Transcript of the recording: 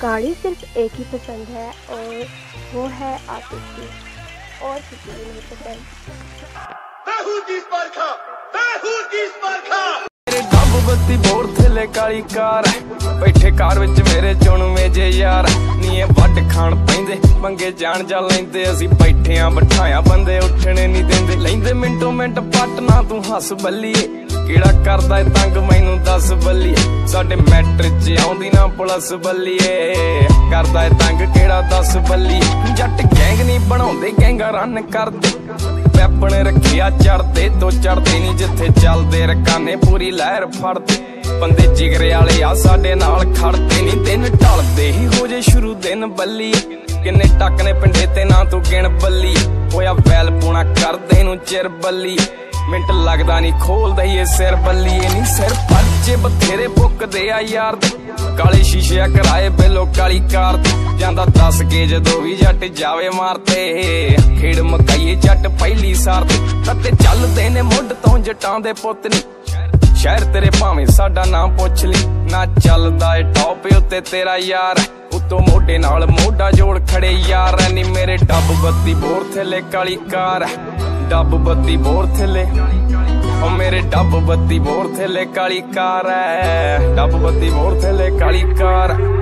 गाड़ी सिर्फ एक ही पसंद है और वो है आतिफ की और किसी को नहीं पसंद बेहू की स्पर्धा बेहू की स्पर्धा ਮੇਰੇ ਡੱਬ ਬੱਤੀ ਬੋਰ ਥੱਲੇ ਕਾਲੀ ਕਾਰ ਐ। ਬੈਠੇ ਕਾਰ ਵਿੱਚ ਮੇਰੇ ਚੁਣਵੇਂ ਜੇ ਯਾਰ ਨੀ ਇਹ ਵੱਟ ਖਾਣ ਪੈਂਦੇ ਮੰਗੇ ਜਾਣ ਜਾ ਲੈਂਦੇ ਅਸੀਂ ਬੈਠੇ ਆਂ ਬਿਠਾਇਆ ਬੰਦੇ ਉੱਠਣੇ ਨਹੀਂ ਦਿੰਦੇ ਲੈਂਦੇ ਮਿੰਟੋ ਮਿੰਟ ਪੱਟ ਨਾ ਤੂੰ ਹੱਸ ਬੱਲੀਏ ਕਿਹੜਾ ਕਰਦਾ ਏ ਤੰਗ ਮੈਨੂੰ ਦੱਸ ਬੱਲੀਏ ਸਾਡੇ ਮੈਟਰ 'ਚ ਆਉਂਦੀ ਨਾ ਪੁਲਿਸ ਬੱਲੀਏ। ਕਰਦਾ ਏ ਤੰਗ, ਕਿਹੜਾ ਦੱਸ ਬੱਲੀਏ ਜੱਟ ਗੈਂਗ ਨਹੀਂ ਬਣਾਉਂਦੇ ਗੈਂਗਾ ਰਨ ਕਰਦੇ। ਵੈਪਨ ਰੱਖਿਆ ਚੜਦੇ ਤੋਂ ਚੜਦੇ ਨਹੀਂ ਜਿੱਥੇ ਚੱਲਦੇ। ਰਕਾਨੇ ਪੂਰੀ ਲਹਿਰ ਫੜਦੇ। ਬੰਦੇ ਜਿਗਰੇ ਵਾਲੇ ਆ, ਸਾਡੇ ਨਾਲ ਖੜਦੇ ਨਹੀਂ। ਦਿਨ ਢਲਦੇ ਹੀ ਹੋ ਜੇ ਸ਼ੁਰੂ ਦਿਨ ਬੱਲੀ ਕਿੰਨੇ ਟੱਕ ਨੇ ਪਿੰਡੇ ਤੇ ਨਾ ਤੂੰ ਗਿਣ ਬੱਲੀ ਹੋਇਆ ਵੈਲ ਪੂਣਾ ਕਰਦੇ ਨੂੰ ਚਿਰ ਬੱਲੀ ਮਿੰਟ ਲੱਗਦਾ ਨਹੀਂ ਖੋਲਦਾ ਹੀ ਇਹ ਸਿਰ ਬੱਲੀ ਨਹੀਂ ਸਿਰ। ਪੱਜੇ ਬਥੇਰੇ ਪੁੱਕਦੇ ਆ ਯਾਰ ਕਾਲੇ ਸ਼ੀਸ਼ੇ ਆ ਕਰਾਏ ਬੇਲੋ ਕਾਲੀ ਕਾਰ ਜਾਂਦਾ ਦੱਸ ਕੇ ਜਦੋਂ ਵੀ ਜੱਟ ਜਾਵੇ ਮਾਰਤੇ। ਖੇੜ ਮਕਾਈਏ ਜੱਟ ਪਹਿਲੀ ਸਾਰ ਤੇ। ਚੱਲਦੇ ਨੇ ਮੁੱਢ ਤੋਂ ਜਟਾਂ ਦੇ ਪੁੱਤ ਨੀ। ਸ਼ਹਿਰ ਤੇਰੇ ਭਾਵੇਂ ਸਾਡਾ ਨਾਮ ਪੁੱਛ ਲਈ ਨਾ ਚੱਲਦਾ ਏ ਟੌਪ ਉੱਤੇ ਤੇਰਾ ਯਾਰ। ਉਤੋਂ ਮੋਢੇ ਨਾਲ ਮੋਢਾ ਜੋੜ ਖੜੇ ਯਾਰ। ਨੀ ਮੇਰੇ ਡੱਬ ਬੱਤੀ ਬੋਰ ਥੱਲੇ ਕਾਲੀ ਕਾਰ। ਡੱਬ ਬੱਤੀ ਬੋਰ ਥੱਲੇ ਓ ਮੇਰੇ ਡੱਬ ਬੱਤੀ ਬੋਰ ਥੱਲੇ, ਕਾਲੀ ਕਾਰ ਐ ਡੱਬ ਬੱਤੀ ਬੋਰ ਥੱਲੇ, ਕਾਲੀ ਕਾਰ ਐ।